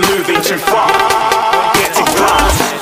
I'm moving too far. Get to glass.